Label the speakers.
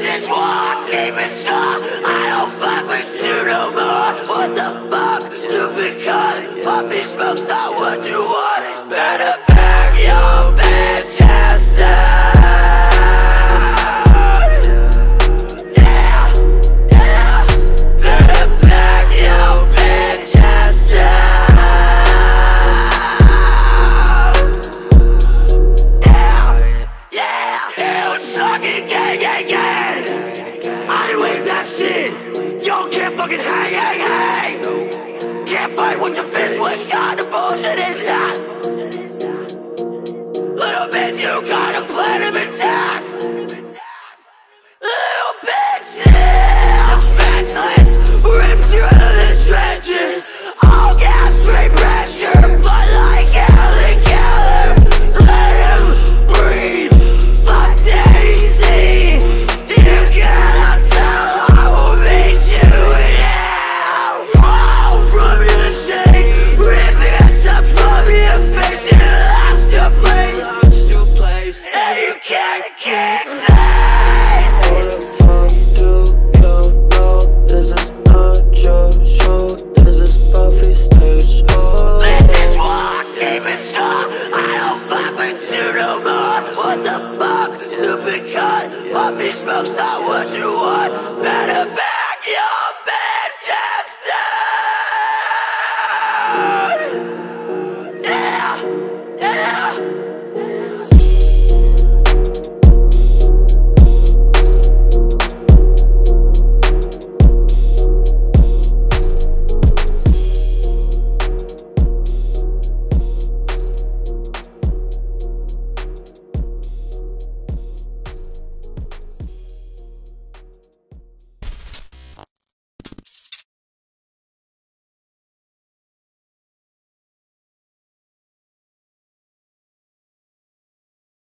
Speaker 1: Just walk, keep it scar. I don't fuck with you no more. What the fuck? Stupid cunt. Puffy smokes not what you want. Better pack your bitch ass down. Yeah, yeah. Shit. Y'all can't fucking hang, hang, hang. Can't fight with your fist. What kind of bullshit that? Little bit, you got a plan of attack. What the fuck, stupid cunt? Puffy smoke's not what you want. Better bitches